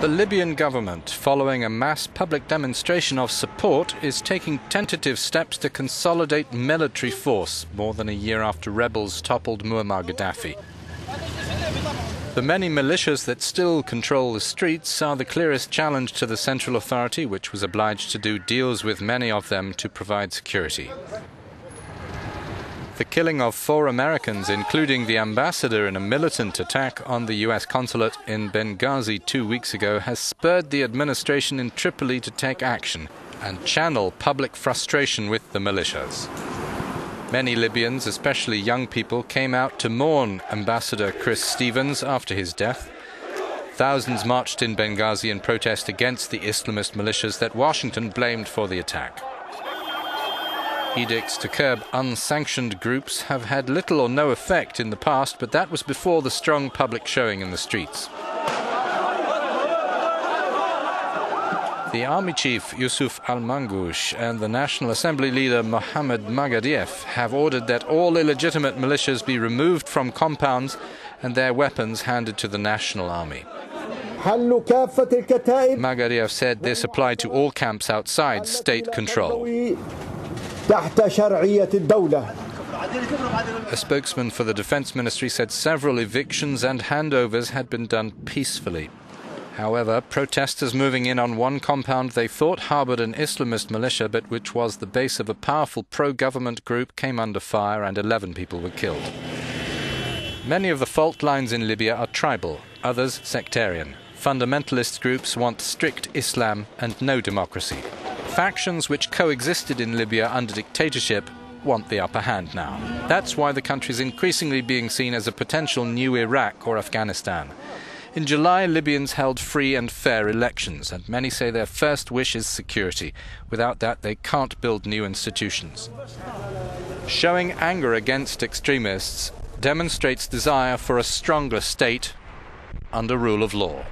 The Libyan government, following a mass public demonstration of support, is taking tentative steps to consolidate military force more than a year after rebels toppled Muammar Gaddafi. The many militias that still control the streets are the clearest challenge to the central authority, which was obliged to do deals with many of them to provide security. The killing of four Americans, including the ambassador, in a militant attack on the U.S. consulate in Benghazi two weeks ago, has spurred the administration in Tripoli to take action and channel public frustration with the militias. Many Libyans, especially young people, came out to mourn Ambassador Chris Stevens after his death. Thousands marched in Benghazi in protest against the Islamist militias that Washington blamed for the attack. Edicts to curb unsanctioned groups have had little or no effect in the past, but that was before the strong public showing in the streets. The army chief Yussef al Mangoush and the National Assembly leader Mohammed Magarief have ordered that all illegitimate militias be removed from compounds and their weapons handed to the National Army. Magarief said this applied to all camps outside state control. A spokesman for the Defense Ministry said several evictions and handovers had been done peacefully. However, protesters moving in on one compound they thought harbored an Islamist militia, but which was the base of a powerful pro government group, came under fire and 11 people were killed. Many of the fault lines in Libya are tribal, others sectarian. Fundamentalist groups want strict Islam and no democracy factions which coexisted in Libya under dictatorship want the upper hand now. That's why the country is increasingly being seen as a potential new Iraq or Afghanistan. In July, Libyans held free and fair elections, and many say their first wish is security. Without that, they can't build new institutions. Showing anger against extremists demonstrates desire for a stronger state under rule of law.